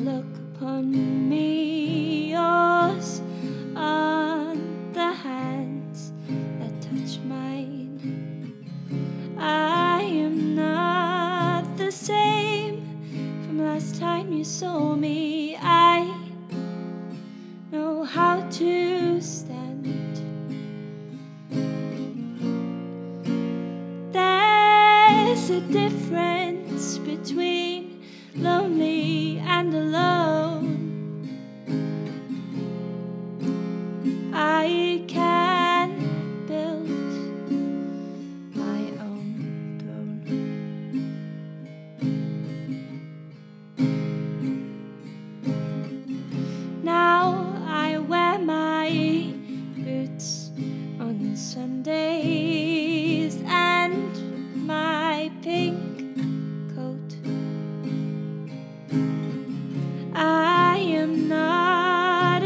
look upon me, yours are the hands that touch mine. I am not the same from last time you saw me. I know how to stand. There's a difference between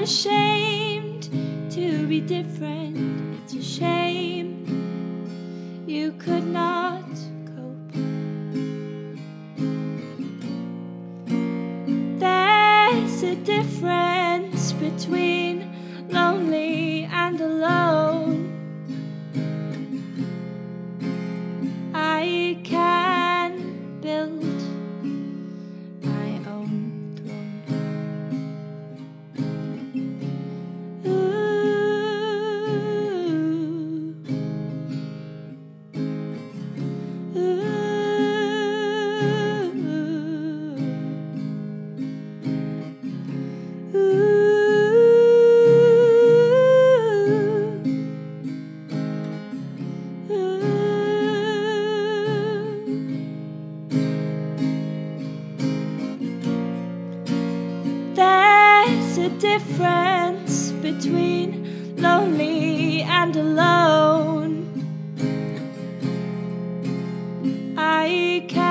not difference between lonely and alone. I can